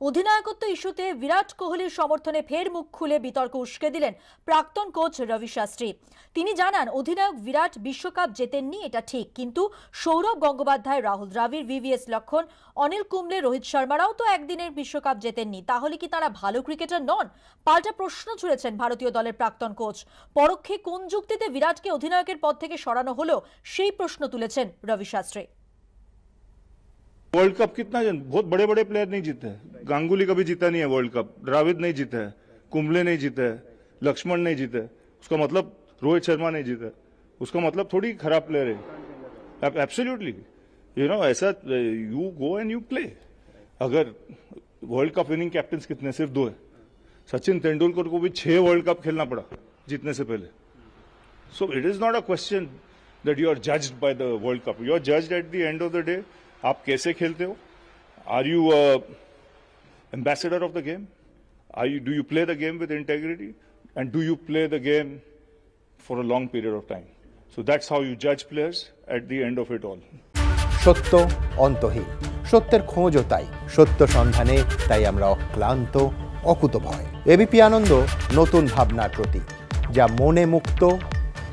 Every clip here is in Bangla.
অধিনায়কত্ব ইস্যুতে বিরাট কোহলির সমর্থনে ফের মুখ খুলে বিতর্ক উস্কে দিলেন প্রাক্তন কোচ রবি শাস্ত্রী তিনি জানান অধিনায়ক বিরাট বিশ্বকাপ জেতেননি এটা ঠিক কিন্তু সৌরভ গঙ্গোপাধ্যায় রাহুল দ্রাবিড় ভিভিএস লক্ষণ অনিল কুম্বলে রোহিত শর্মারাও তো একদিনের বিশ্বকাপ জেতেননি তাহলে কি তারা ভালো ক্রিকেটার নন পাল্টা প্রশ্ন ছুড়েছেন ভারতীয় দলের প্রাক্তন কোচ পরোক্ষে কোন যুক্তিতে বিরাটকে অধিনায়কের পদ থেকে সরানো হলো সেই প্রশ্ন তুলেছেন রবি শাস্ত্রী वर्ल्ड कप कितना जन बहुत बड़े बड़े प्लेयर नहीं जीते हैं गांगुली कभी जीता नहीं है वर्ल्ड कप द्राविड नहीं जीते है, कुंबले नहीं जीते है, लक्ष्मण नहीं जीते उसका मतलब रोहित शर्मा नहीं जीते उसका मतलब थोड़ी खराब प्लेयर है। एब्सोल्युटली यू नो ऐसा you go and you play अगर वर्ल्ड कप विनिंग कैप्टन कितने, सिर्फ़ दो है। सचिन तेंदुलकर को भी छह वर्ल्ड कप खेलना पड़ा, जीतने से पहले। So it is not a question that you are judged by the World Cup. You are judged at the end of the day. आप कैसे खेलते हो? Are you ambassador of the game? Are You, do you play the game with integrity? And do you play the game for a long period of time? So that's how you judge players at the end of it all. সত্য অন্তহীন সত্যের খোঁজও তাই সত্য সন্ধানে তাই আমরা অক্লান্ত অকুতভয় এবিপি আনন্দ নতুন ভাবনার প্রতীক যা মনে মুক্ত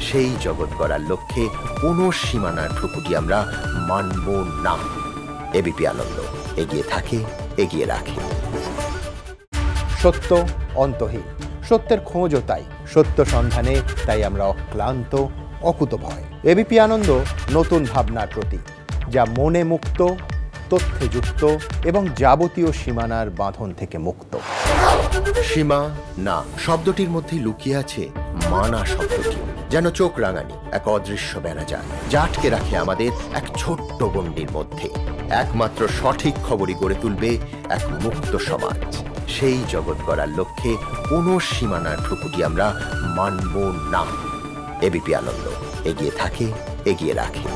সেই জগৎ গড়ার লক্ষ্যে কোনো সীমানার ঠুকুটি আমরা মানব না। এবিপি আনন্দ, এগিয়ে থাকে, এগিয়ে রাখে। সত্য অন্তহীন, সত্যের খোঁজও তাই। সত্য সন্ধানে তাই আমরা অক্লান্ত অকুতভয় এবিপি আনন্দ নতুন ভাবনার প্রতীক, যা মনে মুক্ত, তথ্যে যুক্ত এবং যাবতীয় সীমানার বাঁধন থেকে মুক্ত। সীমা না, শব্দটির মধ্যে লুকিয়ে আছে মানা শব্দটি, যেন চোখ রাঙানি, এক অদৃশ্য বেড়াজাল যা আটকে রাখে আমাদের এক ছোট্ট গণ্ডির মধ্যে। একমাত্র সঠিক খবরই গড়ে তুলবে এক মুক্ত সমাজ। সেই জগৎ গড়ার লক্ষ্যে কোনো সীমানার ঠুকুটি আমরা মানব না। এবিপি আনন্দ, এগিয়ে থাকে, এগিয়ে রাখে।